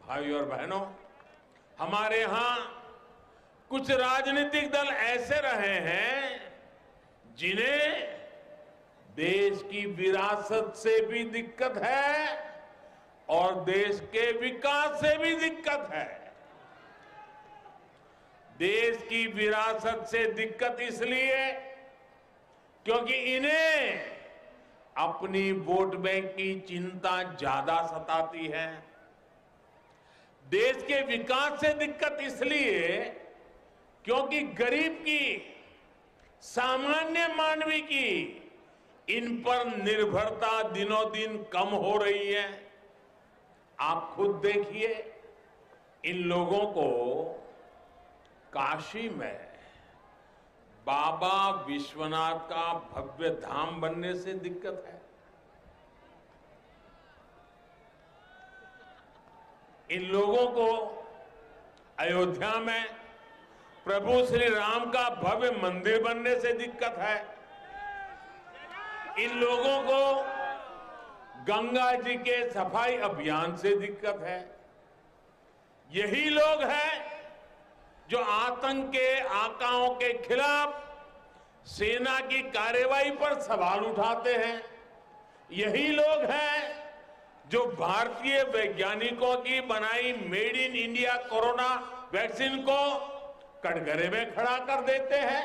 भाई और बहनों, हमारे यहाँ कुछ राजनीतिक दल ऐसे रहे हैं जिन्हें देश की विरासत से भी दिक्कत है और देश के विकास से भी दिक्कत है। देश की विरासत से दिक्कत इसलिए क्योंकि इन्हें अपनी वोट बैंक की चिंता ज़्यादा सताती है। देश के विकास से दिक्कत इसलिए क्योंकि गरीब की, सामान्य मानवी की, इन पर निर्भरता दिनों दिन कम हो रही है। आप खुद देखिए, इन लोगों को काशी में बाबा विश्वनाथ का भव्य धाम बनने से दिक्कत है। इन लोगों को अयोध्या में प्रभु श्री राम का भव्य मंदिर बनने से दिक्कत है। इन लोगों को गंगा जी के सफ़ाई अभियान से दिक्कत है। यही लोग हैं जो आतंक के आकाओं के खिलाफ सेना की कार्रवाई पर सवाल उठाते हैं। यही लोग हैं जो भारतीय वैज्ञानिकों की बनाई made in India corona vaccine को कटघरे में खड़ा कर देते हैं।